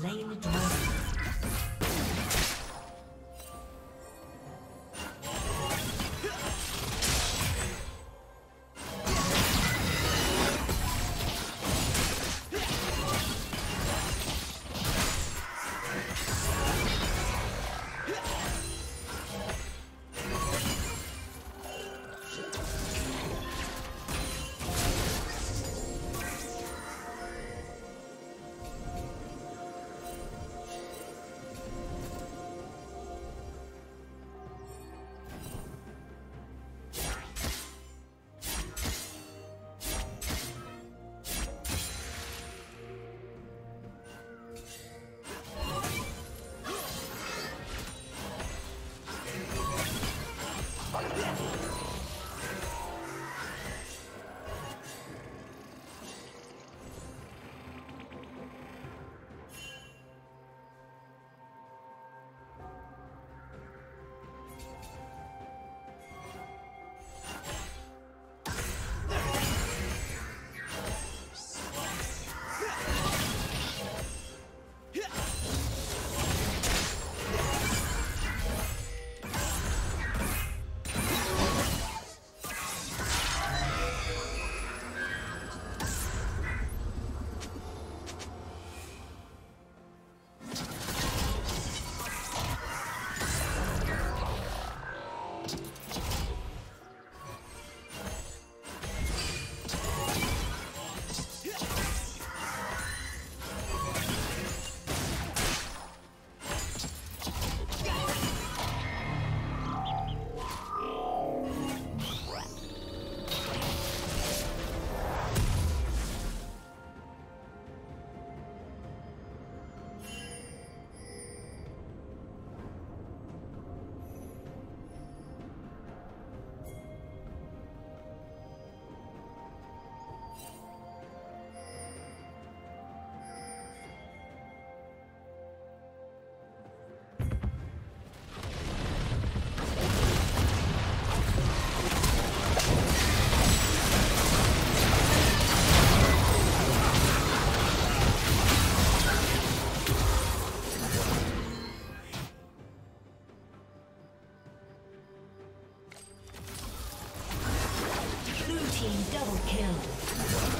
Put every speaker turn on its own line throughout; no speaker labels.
Slain the dragon.
Has been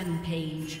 Rampage.